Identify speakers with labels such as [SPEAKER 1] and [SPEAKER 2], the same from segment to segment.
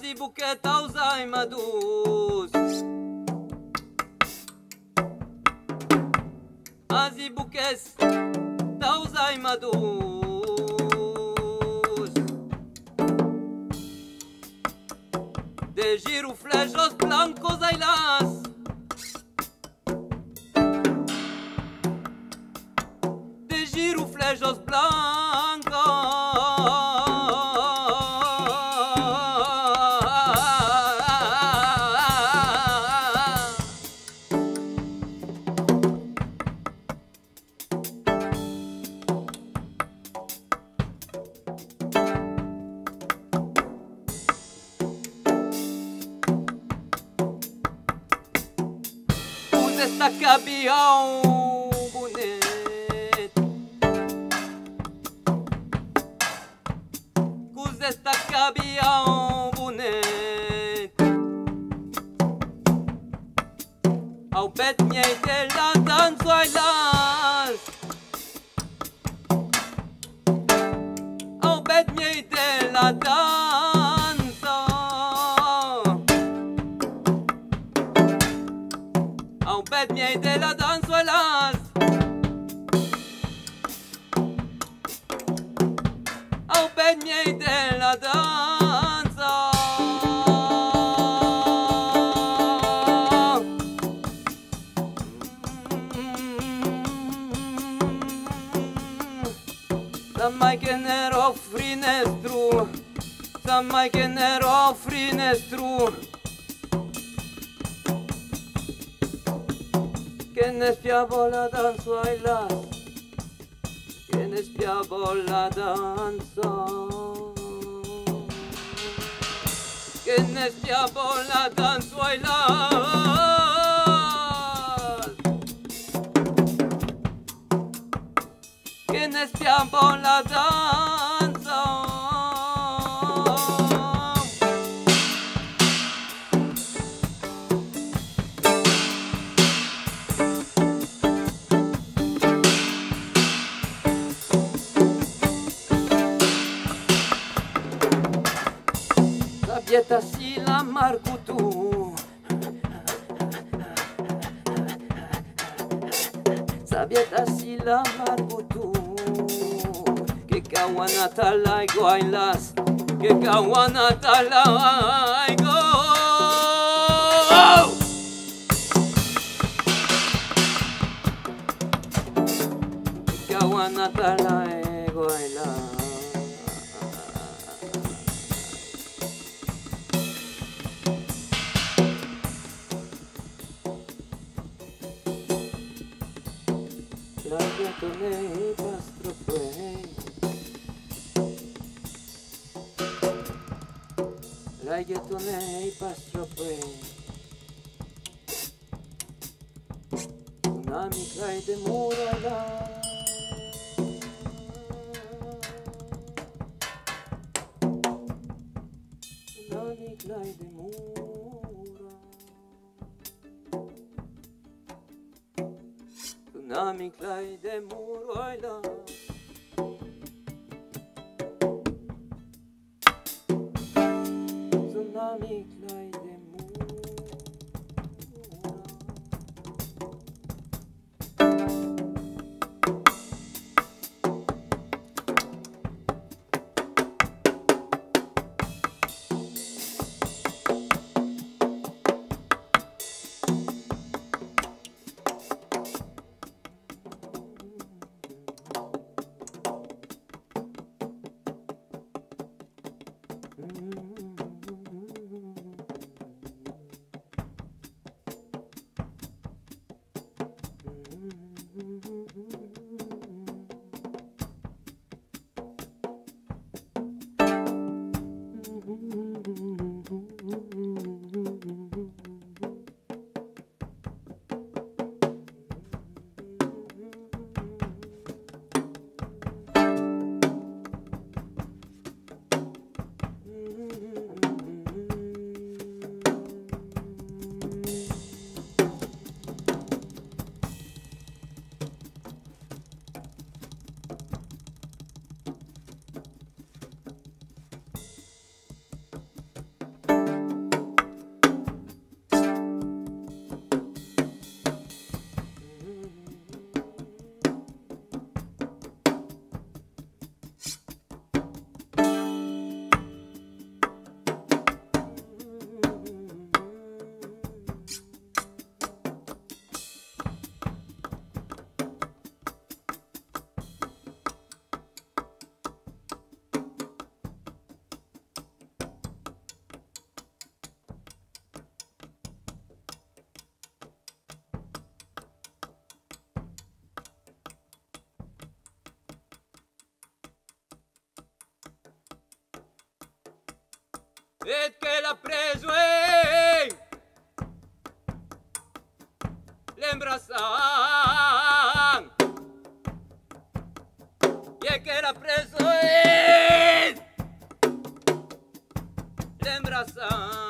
[SPEAKER 1] razi buket alzajma duz Razi buket alzajma duz De giro flechos blancos ailas De giro flechos blancos Macabéon Au bête miette la danse, au bête miette la danse. Doamnei de la dansul azi. Au pe miei de la dansa Să mai genero frinestru Să mai genero frinestru Ne spiavo la danzo ai las Che ne spiavo la danzo ne spiavo la danzo Sabieta si la marcutu Sabieta si la marcutu Que kawanata la igualas Que kawanata la τραγιά τον είπα στροφέ Λάγε του Τον είπα στροφέ Να μην κλάιτε μουραλά. Να μην κλάιτε μουραλά. Miklaj de mur oyla Zunna Miklaj Ved che l'ha preso e lembra san e que la preso e lembra san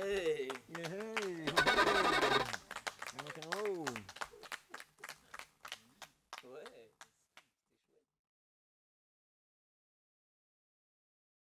[SPEAKER 1] Hey.